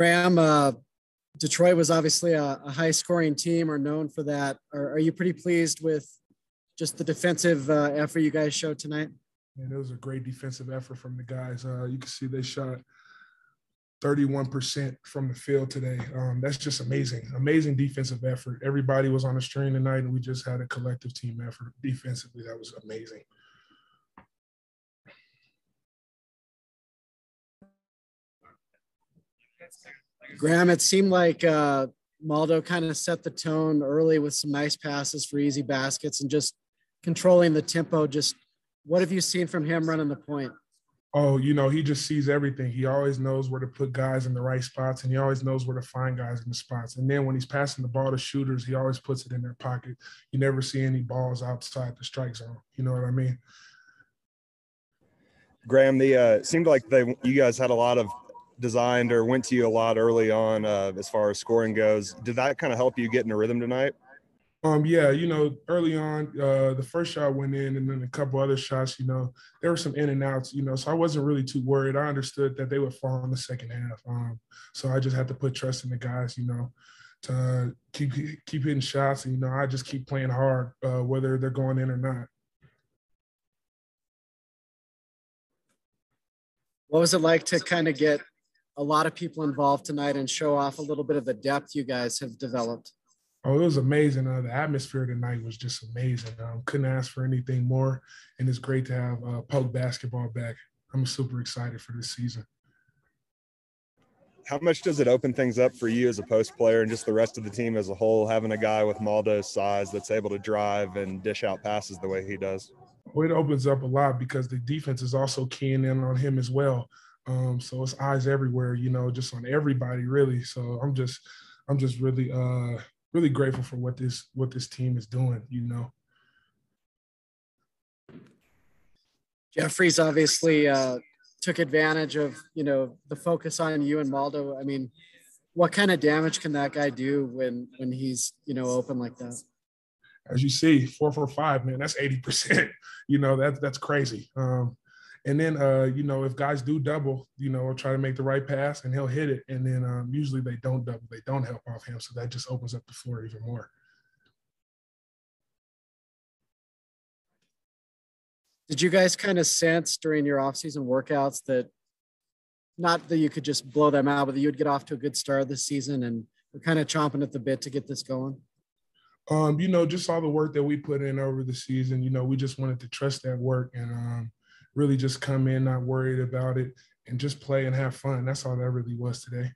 Graham, uh, Detroit was obviously a, a, high scoring team or known for that. Are, are, you pretty pleased with just the defensive uh, effort you guys showed tonight? And it was a great defensive effort from the guys. Uh, you can see they shot 31% from the field today. Um, that's just amazing. Amazing defensive effort. Everybody was on the string tonight, and we just had a collective team effort defensively. That was amazing. Graham, it seemed like uh, Maldo kind of set the tone early with some nice passes for easy baskets and just controlling the tempo. Just what have you seen from him running the point? Oh, you know, he just sees everything. He always knows where to put guys in the right spots and he always knows where to find guys in the spots. And then when he's passing the ball to shooters, he always puts it in their pocket. You never see any balls outside the strike zone. You know what I mean? Graham, the uh, seemed like they you guys had a lot of designed or went to you a lot early on uh, as far as scoring goes. Did that kind of help you get in a rhythm tonight? Um, yeah, you know, early on, uh, the first shot went in, and then a couple other shots. You know, there were some in and outs. You know, so I wasn't really too worried. I understood that they would fall in the second half. Um, so I just had to put trust in the guys. You know, to keep keep hitting shots, and you know, I just keep playing hard, uh, whether they're going in or not. What was it like to kind of get a lot of people involved tonight and show off a little bit of the depth you guys have developed? Oh, it was amazing. Uh, the atmosphere tonight was just amazing. Um, couldn't ask for anything more, and it's great to have uh, Poke basketball back. I'm super excited for this season. How much does it open things up for you as a post player and just the rest of the team as a whole, having a guy with Maldo's size that's able to drive and dish out passes the way he does? Well, it opens up a lot because the defense is also keying in on him as well. Um, so it's eyes everywhere, you know, just on everybody really. So I'm just, I'm just really, uh, really grateful for what this, what this team is doing, you know. Jeffries obviously uh, took advantage of, you know, the focus on you and Maldo. I mean, what kind of damage can that guy do when when he's, you know, open like that? As you see, four for five, man, that's 80%. you know, that's that's crazy. Um, and then, uh, you know, if guys do double, you know, try to make the right pass and he'll hit it. And then um, usually they don't double, they don't help off him. So that just opens up the floor even more. Did you guys kind of sense during your offseason workouts that not that you could just blow them out, but that you would get off to a good start this season and we're kind of chomping at the bit to get this going? Um, you know, just all the work that we put in over the season, you know, we just wanted to trust that work and um, really just come in not worried about it and just play and have fun. That's all that really was today.